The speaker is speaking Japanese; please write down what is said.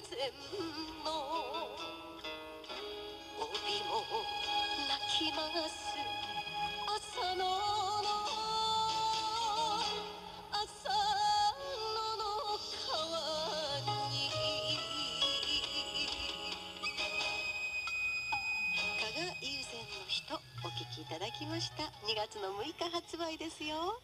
前の帯も泣きます。朝の朝のの川に。加賀友禅の人お聴きいただきました。2月の6日発売ですよ。